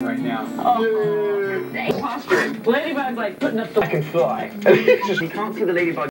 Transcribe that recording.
right now. Oh, posturing. Ladybug's like putting up the. I can fly. You can't see the ladybug